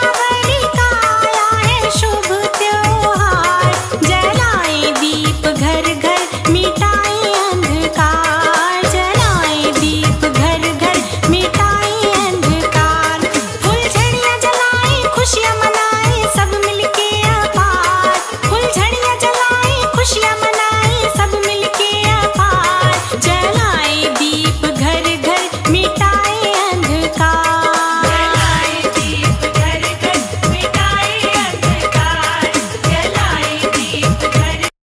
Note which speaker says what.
Speaker 1: அவரே